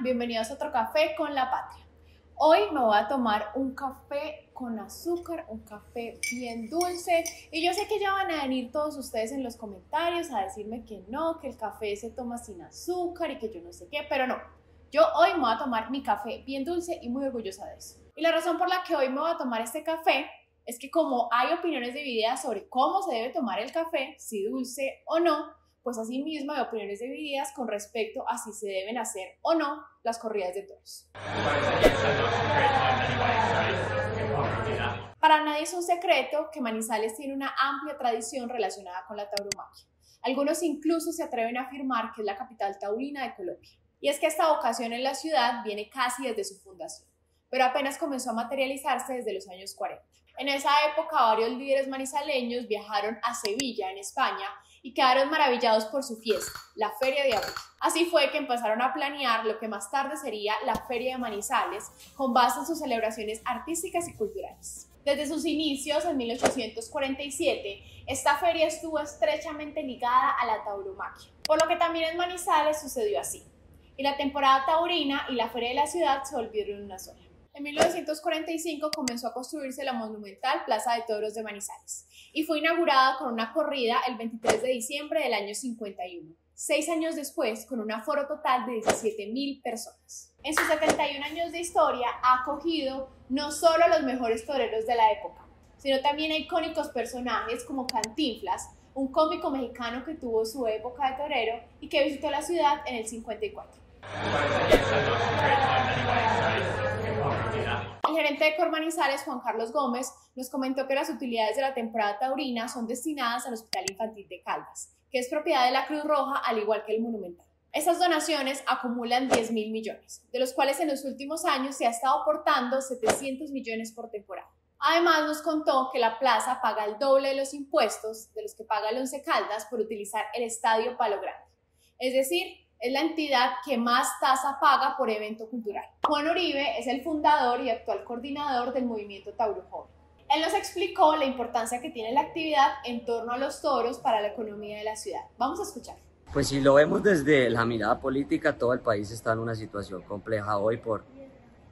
bienvenidos a otro café con la patria. Hoy me voy a tomar un café con azúcar, un café bien dulce. Y yo sé que ya van a venir todos ustedes en los comentarios a decirme que no, que el café se toma sin azúcar y que yo no sé qué, pero no. Yo hoy me voy a tomar mi café bien dulce y muy orgullosa de eso. Y la razón por la que hoy me voy a tomar este café es que como hay opiniones divididas sobre cómo se debe tomar el café, si dulce o no, pues asimismo hay opiniones divididas con respecto a si se deben hacer o no las corridas de toros. Para nadie es un secreto que Manizales tiene una amplia tradición relacionada con la tauromaquia. Algunos incluso se atreven a afirmar que es la capital taurina de Colombia. Y es que esta vocación en la ciudad viene casi desde su fundación, pero apenas comenzó a materializarse desde los años 40. En esa época varios líderes manizaleños viajaron a Sevilla, en España, y quedaron maravillados por su fiesta, la Feria de Abril. Así fue que empezaron a planear lo que más tarde sería la Feria de Manizales, con base en sus celebraciones artísticas y culturales. Desde sus inicios, en 1847, esta feria estuvo estrechamente ligada a la tauromaquia, por lo que también en Manizales sucedió así. Y la temporada taurina y la feria de la ciudad se volvieron una sola. En 1945 comenzó a construirse la monumental Plaza de Toros de Manizales y fue inaugurada con una corrida el 23 de diciembre del año 51, seis años después con un aforo total de 17.000 personas. En sus 71 años de historia ha acogido no solo a los mejores toreros de la época, sino también a icónicos personajes como Cantinflas, un cómico mexicano que tuvo su época de torero y que visitó la ciudad en el 54. Gerente de Cormanizales, Juan Carlos Gómez, nos comentó que las utilidades de la temporada taurina son destinadas al Hospital Infantil de Caldas, que es propiedad de la Cruz Roja, al igual que el Monumental. Estas donaciones acumulan 10 mil millones, de los cuales en los últimos años se ha estado aportando 700 millones por temporada. Además, nos contó que la plaza paga el doble de los impuestos de los que paga el Once Caldas por utilizar el Estadio Palo Grande. Es decir, es la entidad que más tasa paga por evento cultural. Juan Uribe es el fundador y actual coordinador del movimiento Tauro Joven. Él nos explicó la importancia que tiene la actividad en torno a los toros para la economía de la ciudad. Vamos a escuchar. Pues si lo vemos desde la mirada política, todo el país está en una situación compleja hoy por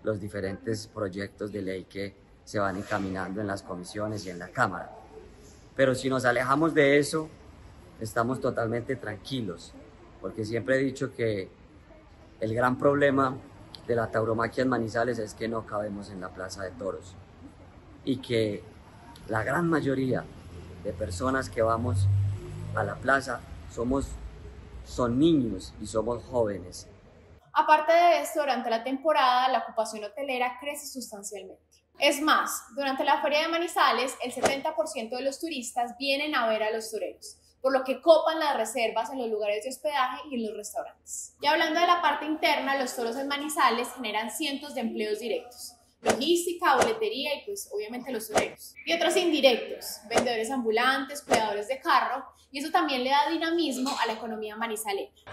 los diferentes proyectos de ley que se van encaminando en las comisiones y en la Cámara. Pero si nos alejamos de eso, estamos totalmente tranquilos porque siempre he dicho que el gran problema de la tauromaquia en Manizales es que no cabemos en la plaza de toros y que la gran mayoría de personas que vamos a la plaza somos son niños y somos jóvenes. Aparte de esto, durante la temporada la ocupación hotelera crece sustancialmente. Es más, durante la feria de Manizales, el 70% de los turistas vienen a ver a los toreros por lo que copan las reservas en los lugares de hospedaje y en los restaurantes. Y hablando de la parte interna, los toros en Manizales generan cientos de empleos directos, logística, boletería y pues obviamente los toreros. Y otros indirectos, vendedores ambulantes, cuidadores de carro, y eso también le da dinamismo a la economía manizaleña.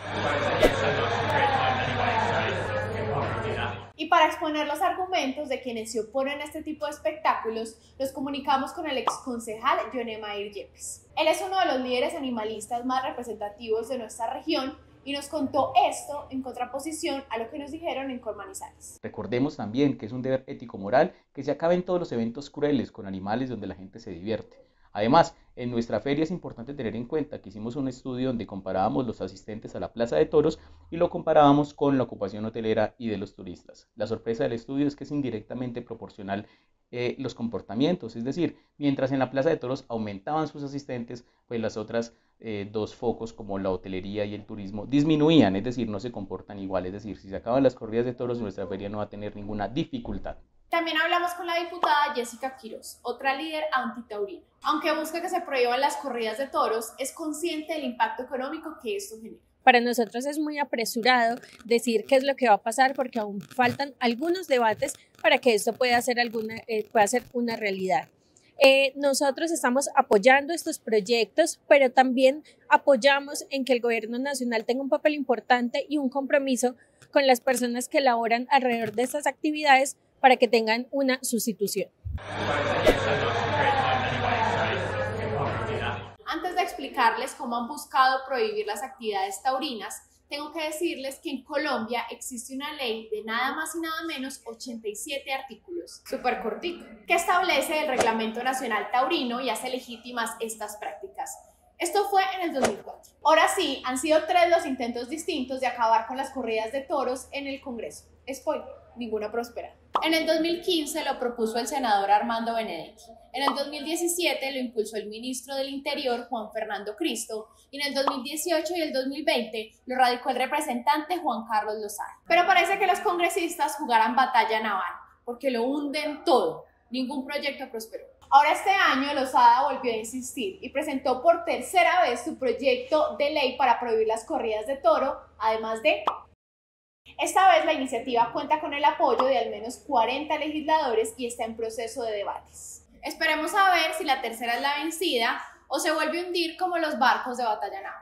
Y para exponer los argumentos de quienes se oponen a este tipo de espectáculos, nos comunicamos con el exconcejal Yonemair Yepes. Él es uno de los líderes animalistas más representativos de nuestra región y nos contó esto en contraposición a lo que nos dijeron en Cormanizales. Recordemos también que es un deber ético-moral que se acaben todos los eventos crueles con animales donde la gente se divierte. Además, en nuestra feria es importante tener en cuenta que hicimos un estudio donde comparábamos los asistentes a la Plaza de Toros y lo comparábamos con la ocupación hotelera y de los turistas. La sorpresa del estudio es que es indirectamente proporcional eh, los comportamientos, es decir, mientras en la Plaza de Toros aumentaban sus asistentes, pues las otras eh, dos focos como la hotelería y el turismo disminuían, es decir, no se comportan igual, es decir, si se acaban las corridas de toros, nuestra feria no va a tener ninguna dificultad. También hablamos con la diputada Jessica Quiroz, otra líder antitaurina. Aunque busca que se prohíban las corridas de toros, es consciente del impacto económico que esto genera. Para nosotros es muy apresurado decir qué es lo que va a pasar porque aún faltan algunos debates para que esto pueda ser, alguna, eh, pueda ser una realidad. Eh, nosotros estamos apoyando estos proyectos, pero también apoyamos en que el gobierno nacional tenga un papel importante y un compromiso con las personas que laboran alrededor de estas actividades para que tengan una sustitución. Antes de explicarles cómo han buscado prohibir las actividades taurinas, tengo que decirles que en Colombia existe una ley de nada más y nada menos 87 artículos, súper cortito, que establece el Reglamento Nacional Taurino y hace legítimas estas prácticas. Esto fue en el 2004. Ahora sí, han sido tres los intentos distintos de acabar con las corridas de toros en el Congreso. Spoiler, ninguna prospera. En el 2015 lo propuso el senador Armando Benedetti. En el 2017 lo impulsó el ministro del Interior Juan Fernando Cristo y en el 2018 y el 2020 lo radicó el representante Juan Carlos Lozada. Pero parece que los congresistas jugarán batalla naval porque lo hunden todo. Ningún proyecto prosperó. Ahora este año Lozada volvió a insistir y presentó por tercera vez su proyecto de ley para prohibir las corridas de toro, además de esta vez la iniciativa cuenta con el apoyo de al menos 40 legisladores y está en proceso de debates. Esperemos a ver si la tercera es la vencida o se vuelve a hundir como los barcos de batalla naval.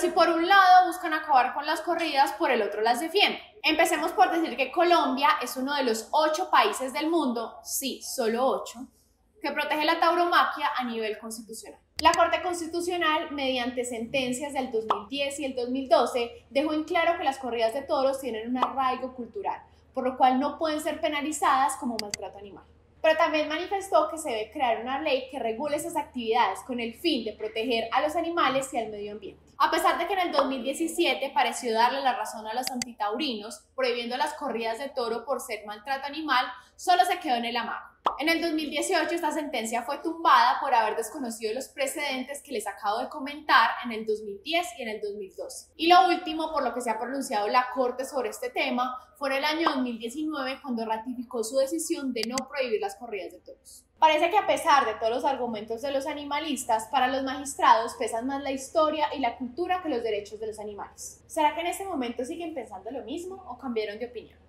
Si por un lado buscan acabar con las corridas, por el otro las defienden. Empecemos por decir que Colombia es uno de los ocho países del mundo, sí, solo ocho, que protege la tauromaquia a nivel constitucional. La Corte Constitucional, mediante sentencias del 2010 y el 2012, dejó en claro que las corridas de toros tienen un arraigo cultural, por lo cual no pueden ser penalizadas como maltrato animal. Pero también manifestó que se debe crear una ley que regule esas actividades con el fin de proteger a los animales y al medio ambiente. A pesar de que en el 2017 pareció darle la razón a los antitaurinos, prohibiendo las corridas de toro por ser maltrato animal, solo se quedó en el amago. En el 2018 esta sentencia fue tumbada por haber desconocido los precedentes que les acabo de comentar en el 2010 y en el 2012. Y lo último por lo que se ha pronunciado la Corte sobre este tema fue en el año 2019 cuando ratificó su decisión de no prohibir las corridas de toros. Parece que a pesar de todos los argumentos de los animalistas, para los magistrados pesan más la historia y la cultura que los derechos de los animales. ¿Será que en este momento siguen pensando lo mismo o cambiaron de opinión?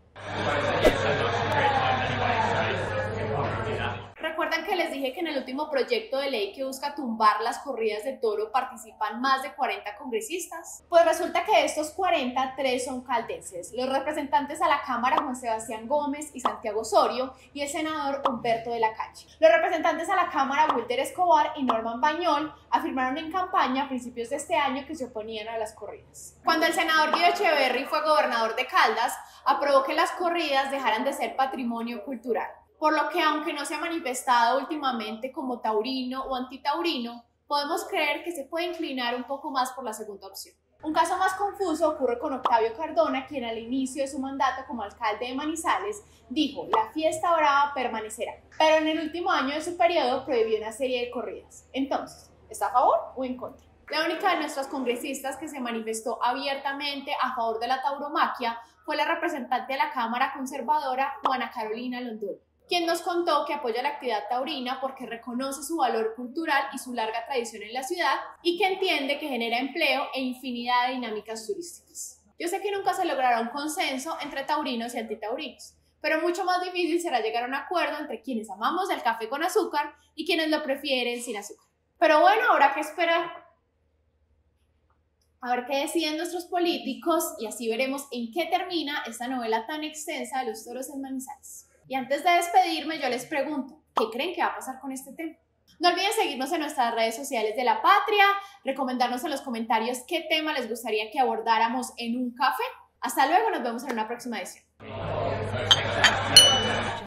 ¿Recuerdan que les dije que en el último proyecto de ley que busca tumbar las corridas de toro participan más de 40 congresistas? Pues resulta que de estos 40, tres son caldenses, los representantes a la Cámara Juan Sebastián Gómez y Santiago Osorio y el senador Humberto de la Calle. Los representantes a la Cámara Wilder Escobar y Norman Bañol afirmaron en campaña a principios de este año que se oponían a las corridas. Cuando el senador Guido Echeverry fue gobernador de Caldas, aprobó que las corridas dejaran de ser patrimonio cultural por lo que aunque no se ha manifestado últimamente como taurino o antitaurino, podemos creer que se puede inclinar un poco más por la segunda opción. Un caso más confuso ocurre con Octavio Cardona, quien al inicio de su mandato como alcalde de Manizales dijo, la fiesta brava permanecerá, pero en el último año de su periodo prohibió una serie de corridas. Entonces, ¿está a favor o en contra? La única de nuestras congresistas que se manifestó abiertamente a favor de la tauromaquia fue la representante de la Cámara Conservadora, Juana Carolina Londoño quien nos contó que apoya la actividad taurina porque reconoce su valor cultural y su larga tradición en la ciudad y que entiende que genera empleo e infinidad de dinámicas turísticas. Yo sé que nunca se logrará un consenso entre taurinos y antitaurinos, pero mucho más difícil será llegar a un acuerdo entre quienes amamos el café con azúcar y quienes lo prefieren sin azúcar. Pero bueno, ahora que esperar a ver qué deciden nuestros políticos y así veremos en qué termina esta novela tan extensa de los toros en Manizales. Y antes de despedirme, yo les pregunto, ¿qué creen que va a pasar con este tema? No olviden seguirnos en nuestras redes sociales de la patria, recomendarnos en los comentarios qué tema les gustaría que abordáramos en un café. Hasta luego, nos vemos en una próxima edición.